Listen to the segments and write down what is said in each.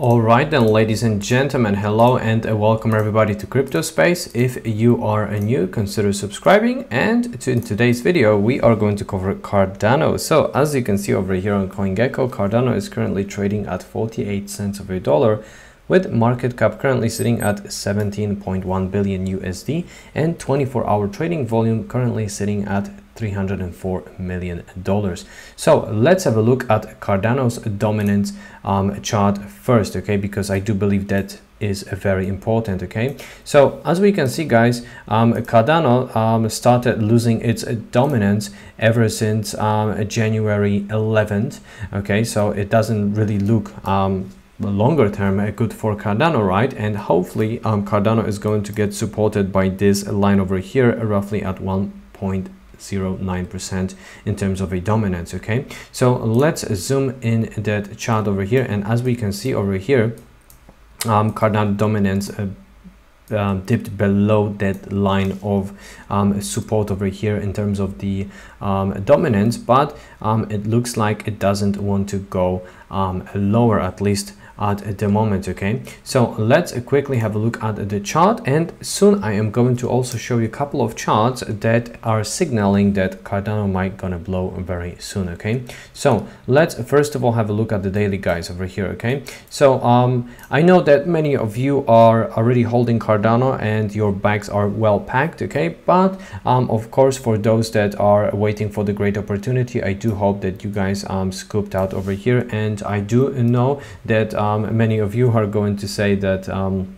All right then, ladies and gentlemen, hello and welcome everybody to Crypto Space. If you are new, consider subscribing. And to, in today's video, we are going to cover Cardano. So as you can see over here on CoinGecko, Cardano is currently trading at 48 cents of a dollar with market cap currently sitting at 17.1 billion USD and 24 hour trading volume currently sitting at 304 million dollars. So let's have a look at cardano's dominance um, chart first okay? Because i do believe that is very important okay? So as we can see guys um, cardano um, started losing its dominance ever since um, january 11th okay? So it doesn't really look um, longer term uh, good for Cardano, right? And hopefully um, Cardano is going to get supported by this line over here, roughly at 1.09% in terms of a dominance, okay? So let's zoom in that chart over here. And as we can see over here, um, Cardano dominance uh, um, dipped below that line of um, support over here in terms of the um, dominance but um, it looks like it doesn't want to go um, lower at least at the moment okay? So let's quickly have a look at the chart and soon i am going to also show you a couple of charts that are signaling that cardano might gonna blow very soon okay? So let's first of all have a look at the daily guys over here okay? So um i know that many of you are already holding cardano and your bags are well packed okay? But um of course for those that are waiting for the great opportunity i do hope that you guys um scooped out over here. And i do know that um, um, many of you are going to say that um,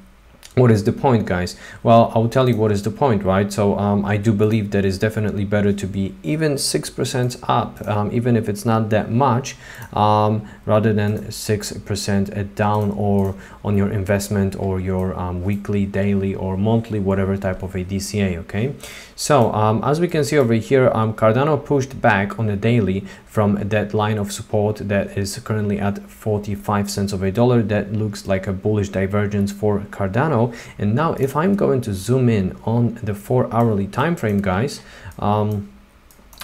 what is the point guys? Well i'll tell you what is the point right? So um, i do believe that it's definitely better to be even six percent up um, even if it's not that much um, rather than six percent down or on your investment or your um, weekly daily or monthly whatever type of a dca okay so um, as we can see over here um, cardano pushed back on the daily from that line of support that is currently at 45 cents of a dollar that looks like a bullish divergence for cardano. And now if i'm going to zoom in on the four hourly time frame guys um,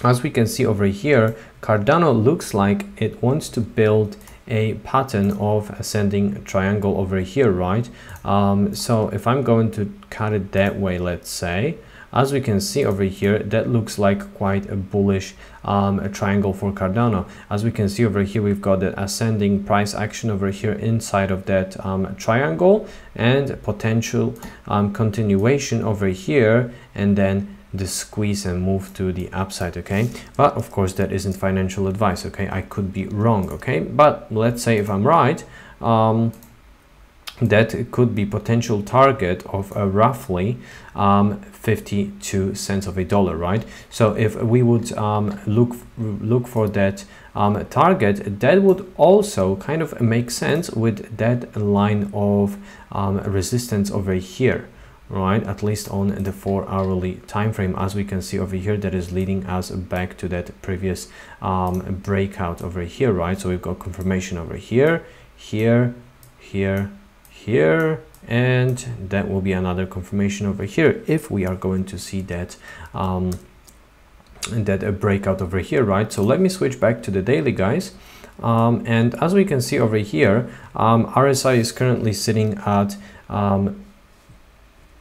as we can see over here cardano looks like it wants to build a pattern of ascending triangle over here right? Um, so if i'm going to cut it that way let's say as we can see over here that looks like quite a bullish um, a triangle for Cardano. As we can see over here we've got the ascending price action over here inside of that um, triangle and potential um, continuation over here and then the squeeze and move to the upside okay? But of course that isn't financial advice okay? I could be wrong okay? But let's say if I'm right um, that could be potential target of a roughly um, 52 cents of a dollar right? So if we would um, look look for that um, target that would also kind of make sense with that line of um, resistance over here right? At least on the four hourly time frame as we can see over here that is leading us back to that previous um, breakout over here right? So we've got confirmation over here here here here and that will be another confirmation over here if we are going to see that um, that a breakout over here right? So let me switch back to the daily guys. Um, and as we can see over here um, RSI is currently sitting at um,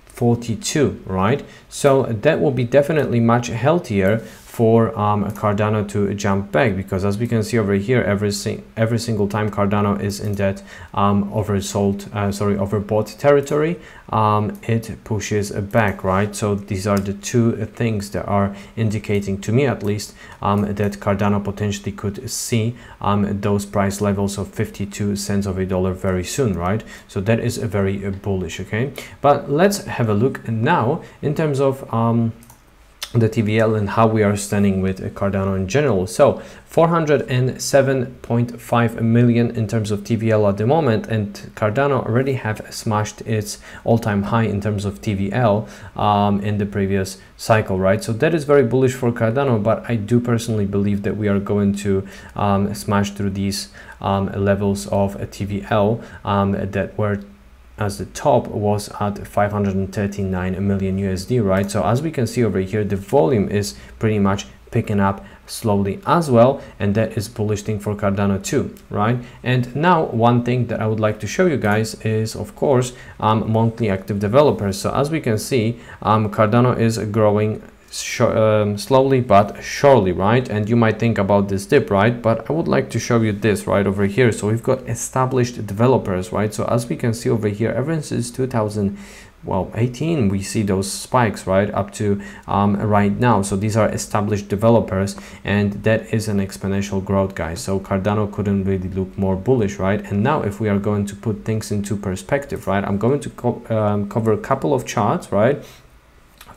42 right? So that will be definitely much healthier for um, Cardano to jump back because as we can see over here every every single time Cardano is in that um, oversold uh, sorry overbought territory um, it pushes back right? So these are the two things that are indicating to me at least um, that Cardano potentially could see um, those price levels of 52 cents of a dollar very soon right? So that is a very uh, bullish okay? But let's have a look now in terms of um, the TVL and how we are standing with Cardano in general. So 407.5 million in terms of TVL at the moment and Cardano already have smashed its all-time high in terms of TVL um, in the previous cycle, right? So that is very bullish for Cardano, but I do personally believe that we are going to um, smash through these um, levels of TVL um, that were as the top was at 539 million USD, right? So as we can see over here, the volume is pretty much picking up slowly as well and that is bullish thing for cardano too right and now one thing that i would like to show you guys is of course um, monthly active developers so as we can see um, cardano is growing um, slowly but surely right? And you might think about this dip right? But i would like to show you this right over here. So we've got established developers right? So as we can see over here ever since 2000 well 18 we see those spikes right? Up to um, right now. So these are established developers and that is an exponential growth guys. So cardano couldn't really look more bullish right? And now if we are going to put things into perspective right? I'm going to co um, cover a couple of charts right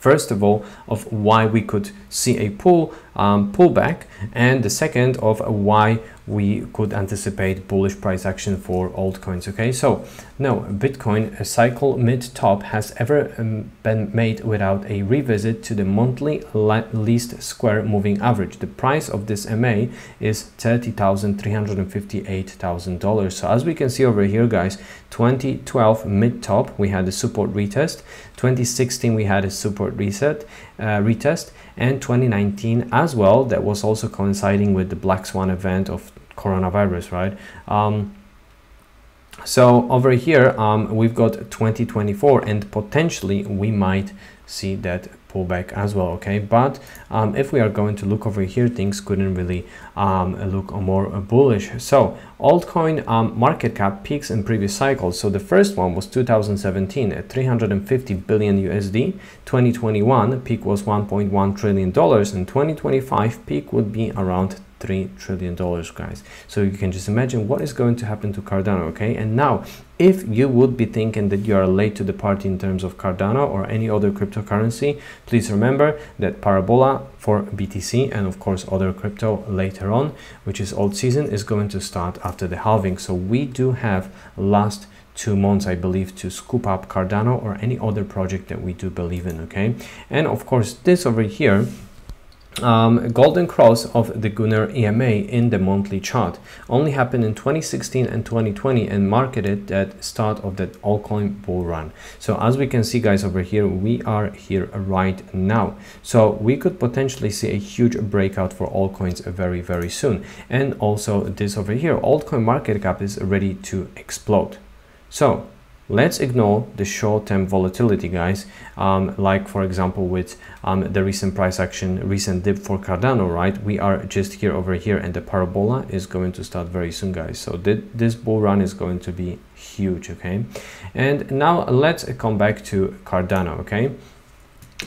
first of all of why we could see a pull um, pullback and the second of why we could anticipate bullish price action for altcoins okay? So no bitcoin a cycle mid top has ever um, been made without a revisit to the monthly least square moving average. The price of this ma is thirty thousand three hundred and fifty eight thousand dollars. So as we can see over here guys 2012 mid top we had a support retest 2016 we had a support reset uh, retest and 2019 as well that was also coinciding with the black swan event of coronavirus, right? Um, so over here, um, we've got 2024 and potentially we might see that pullback as well okay? But um, if we are going to look over here things couldn't really um, look more bullish. So altcoin um, market cap peaks in previous cycles. So the first one was 2017 at 350 billion USD 2021 peak was 1.1 trillion dollars. And 2025 peak would be around three trillion dollars guys. So you can just imagine what is going to happen to cardano okay? And now if you would be thinking that you are late to the party in terms of cardano or any other cryptocurrency please remember that parabola for btc and of course other crypto later on which is alt season is going to start after the halving. So we do have last two months i believe to scoop up cardano or any other project that we do believe in okay? And of course this over here um, golden cross of the Gunnar EMA in the monthly chart only happened in 2016 and 2020 and marketed at start of that altcoin bull run. So as we can see guys over here, we are here right now. So we could potentially see a huge breakout for altcoins very, very soon. And also this over here, altcoin market cap is ready to explode. So let's ignore the short-term volatility guys. Um, like for example with um, the recent price action recent dip for cardano right? We are just here over here and the parabola is going to start very soon guys. So th this bull run is going to be huge okay? And now let's come back to cardano okay?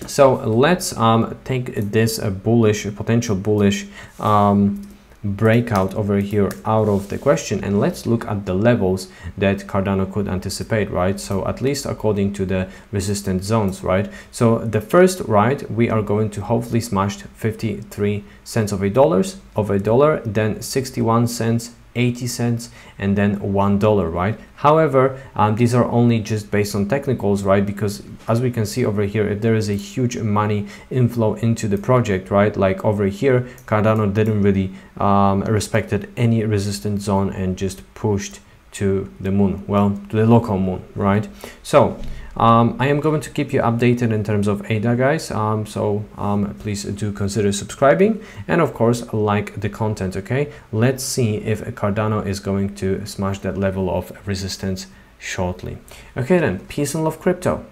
So let's um, take this uh, bullish potential bullish um, breakout over here out of the question and let's look at the levels that Cardano could anticipate right? So at least according to the resistance zones right? So the first right we are going to hopefully smash 53 cents of a dollars of a dollar then 61 cents 80 cents and then one dollar right? However um, these are only just based on technicals right? Because as we can see over here if there is a huge money inflow into the project right? Like over here cardano didn't really um, respected any resistance zone and just pushed to the moon. Well to the local moon right? So um, I am going to keep you updated in terms of ADA guys. Um, so um, please do consider subscribing and of course like the content okay? Let's see if Cardano is going to smash that level of resistance shortly. Okay then. Peace and love crypto